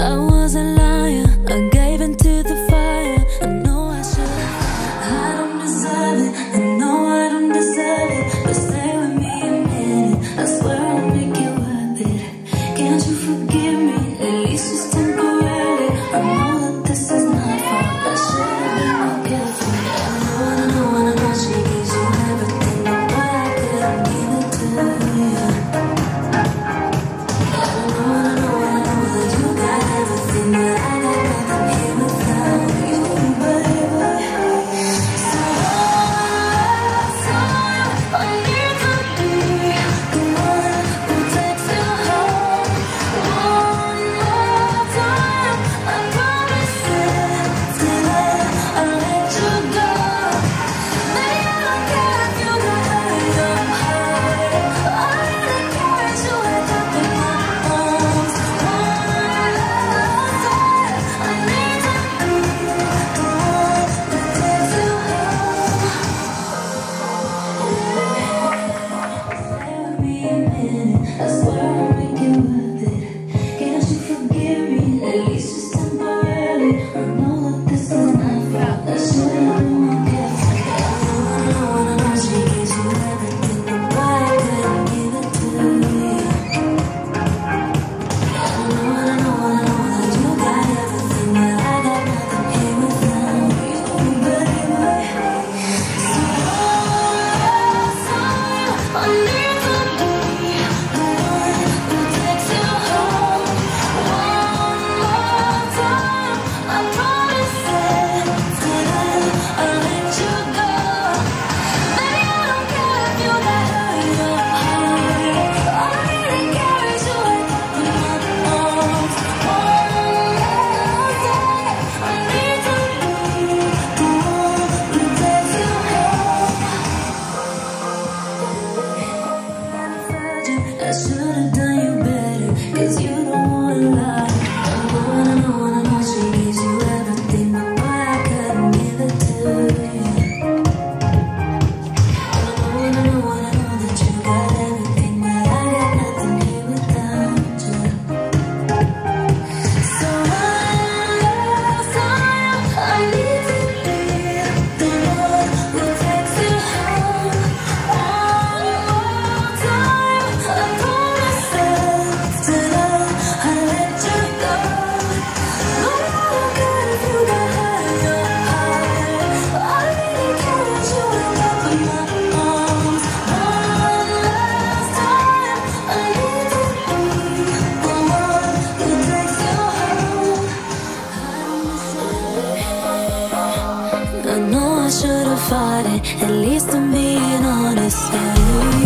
I was alive. I swear I'll make it worth it. Can't you forgive me? At least just I should have fought it. At least I'm being honest. Yeah.